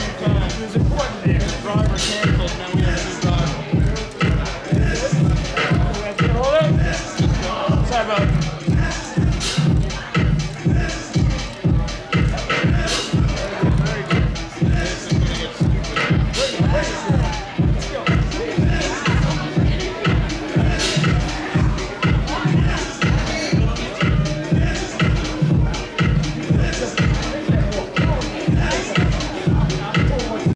It was important there. The driver canceled.